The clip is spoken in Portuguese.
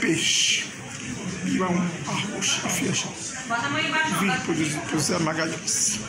peixe, pirão, arroz e feijão. Bota a mão embaixo. Vídeo produzido por Zé Magalhães.